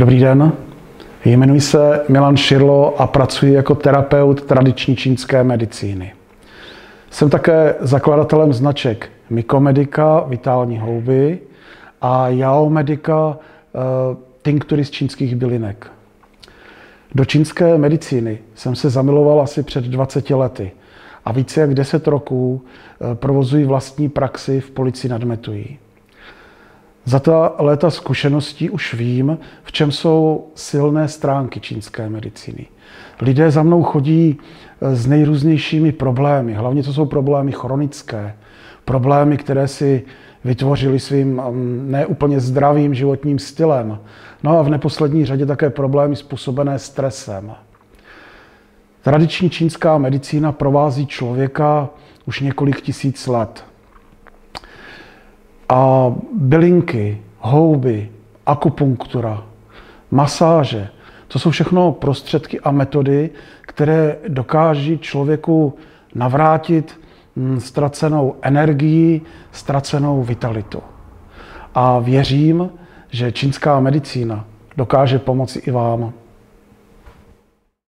Dobrý den, jmenuji se Milan Širlo a pracuji jako terapeut tradiční čínské medicíny. Jsem také zakladatelem značek Mykomedika, vitální houby a Yao Medica, eh, tinktury z čínských bylinek. Do čínské medicíny jsem se zamiloval asi před 20 lety a více jak 10 roků eh, provozuji vlastní praxi v policii nad Metují. Za ta léta zkušeností už vím, v čem jsou silné stránky čínské medicíny. Lidé za mnou chodí eh, s nejrůznějšími problémy, hlavně to jsou problémy chronické, problémy, které si vytvořili svým mm, neúplně zdravým životním stylem. No a v neposlední řadě také problémy způsobené stresem. Tradiční čínská medicína provází člověka už několik tisíc let. A bylinky, houby, akupunktura, masáže, to jsou všechno prostředky a metody, které dokáží člověku navrátit mm, ztracenou energii, ztracenou vitalitu. A věřím, že čínská medicína dokáže pomoci i vám.